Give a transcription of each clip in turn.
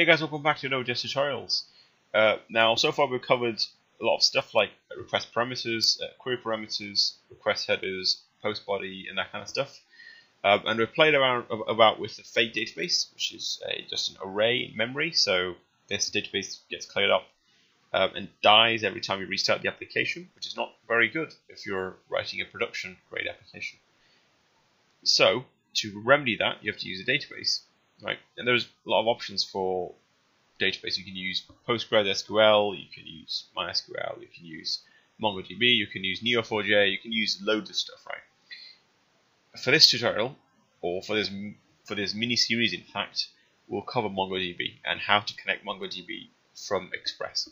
Hey guys, welcome back to Node.js tutorials. Uh, now, so far we've covered a lot of stuff like request parameters, uh, query parameters, request headers, post body, and that kind of stuff. Um, and we've played around about with the fake database, which is a, just an array in memory. So this database gets cleared up um, and dies every time you restart the application, which is not very good if you're writing a production grade application. So to remedy that, you have to use a database right? And there's a lot of options for database. You can use PostgreSQL, you can use MySQL, you can use MongoDB, you can use Neo4j, you can use loads of stuff, right? For this tutorial, or for this for this mini series, in fact, we'll cover MongoDB and how to connect MongoDB from Express.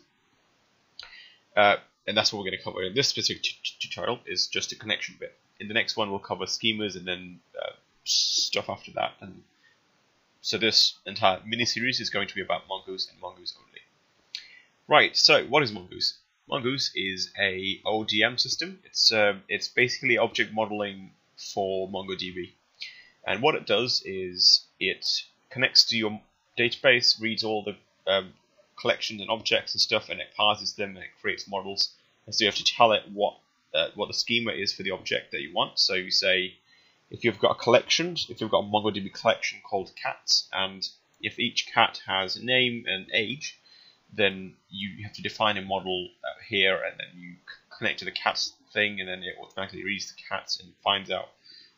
Uh, and that's what we're going to cover in this specific tutorial is just a connection bit. In the next one, we'll cover schemas and then uh, stuff after that, and so this entire mini-series is going to be about Mongoose and Mongoose only. Right, so what is Mongoose? Mongoose is a ODM system. It's um, it's basically object modeling for MongoDB. And what it does is it connects to your database, reads all the um, collections and objects and stuff, and it parses them and it creates models. And so you have to tell it what uh, what the schema is for the object that you want. So you say if you've got a collection, if you've got a MongoDB collection called cats, and if each cat has a name and age, then you have to define a model uh, here, and then you connect to the cats thing, and then it automatically reads the cats and finds out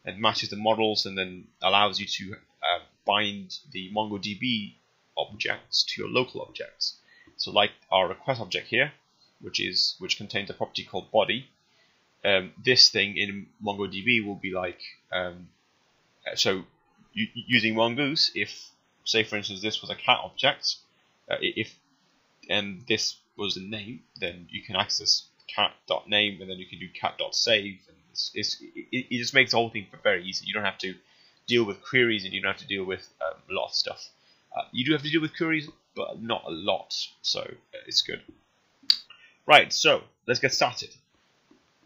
and matches the models, and then allows you to uh, bind the MongoDB objects to your local objects. So, like our request object here, which is which contains a property called body, um, this thing in MongoDB will be like um, so using Mongoose. If say for instance this was a cat object, uh, if and this was a name, then you can access cat.name and then you can do cat.save. And it's, it's, it, it, just makes the whole thing very easy. You don't have to deal with queries and you don't have to deal with um, a lot of stuff. Uh, you do have to deal with queries, but not a lot, so uh, it's good. Right, so let's get started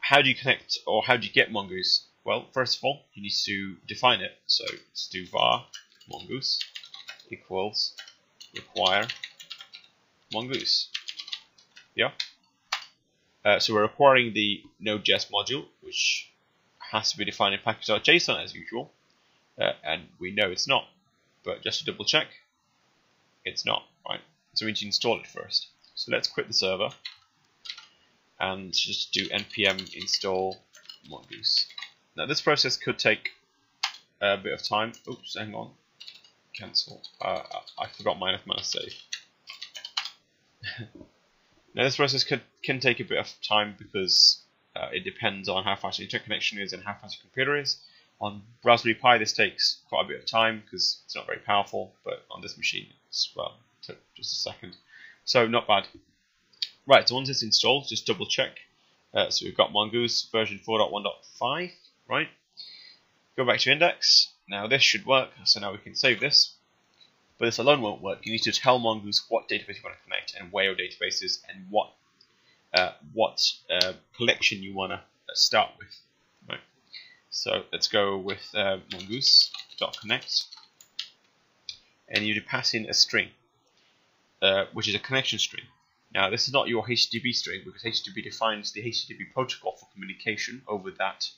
how do you connect or how do you get Mongoose? Well, first of all, you need to define it. So let's do var mongoose equals require mongoose. Yeah. Uh, so we're requiring the Node.js module, which has to be defined in package.json as usual, uh, and we know it's not. But just to double check, it's not right. So we need to install it first. So let's quit the server and just do npm install mongoose. Now this process could take a bit of time. Oops, hang on. Cancel. Uh, I forgot my minus save. now this process could can take a bit of time because uh, it depends on how fast your internet connection is and how fast your computer is. On Raspberry Pi this takes quite a bit of time because it's not very powerful, but on this machine it's well took just a second. So not bad. Right, so once it's installed, just double check. Uh, so we've got Mongoose version 4.1.5, right? Go back to index. Now this should work, so now we can save this. But this alone won't work. You need to tell Mongoose what database you want to connect and where your database is and what uh, what uh, collection you want to uh, start with. Right. So let's go with uh, mongoose.connect and you need to pass in a string, uh, which is a connection string. Now, this is not your HTTP string because HTTP defines the HTTP protocol for communication over that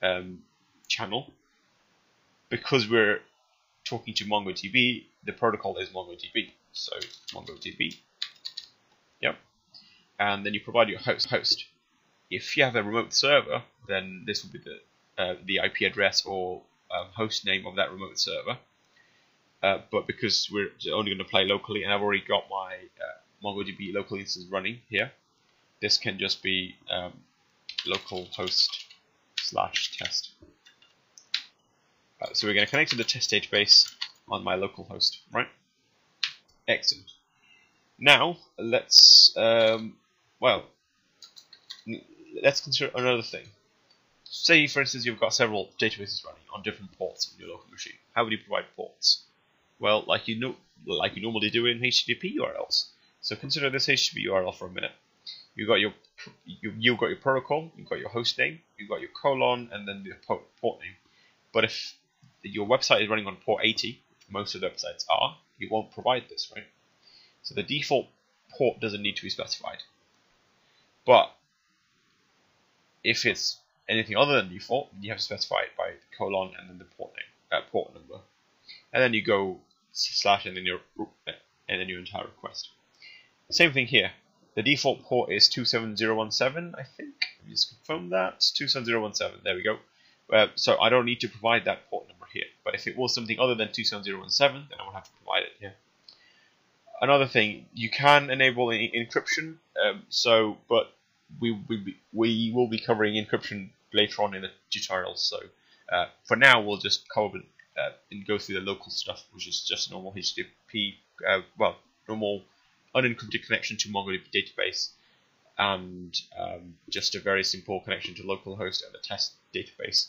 um, channel. Because we're talking to MongoDB, the protocol is MongoDB. So MongoDB. Yep. And then you provide your host. host. If you have a remote server, then this will be the uh, the IP address or um, host name of that remote server. Uh, but because we're only going to play locally, and I've already got my uh, MongoDB local instance running here. This can just be um, localhost slash test. Uh, so we're going to connect to the test database on my local host, right? Excellent. Now let's um, well let's consider another thing. Say, for instance, you've got several databases running on different ports in your local machine. How would you provide ports? Well, like you know, like you normally do in HTTP URLs. So consider this HTTP URL for a minute. You got your you you got your protocol, you got your host name, you got your colon, and then the port name. But if your website is running on port 80, which most of the websites are, you won't provide this, right? So the default port doesn't need to be specified. But if it's anything other than default, you have to specify it by colon and then the port name, uh, port number, and then you go slash and then your and then your entire request. Same thing here. The default port is 27017, I think. Just confirm that. 27017. There we go. Uh, so I don't need to provide that port number here. But if it was something other than 27017, then I would have to provide it here. Another thing, you can enable encryption. Um, so, but we, we we will be covering encryption later on in the tutorial. So uh, for now, we'll just cover uh, and go through the local stuff, which is just normal HTTP, uh, well, normal unencrypted connection to MongoDB database, and um, just a very simple connection to localhost and the test database.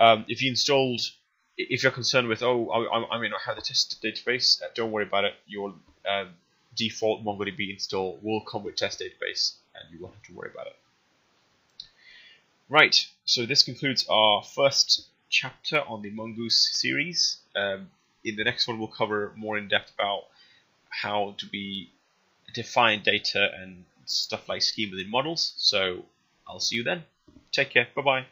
Um, if you installed, if you're concerned with, oh, I, I may not have the test database, uh, don't worry about it. Your uh, default MongoDB install will come with test database, and you won't have to worry about it. Right, so this concludes our first chapter on the Mongoose series. Um, in the next one, we'll cover more in depth about how to be define data and stuff like schema within models. So I'll see you then. Take care. Bye bye.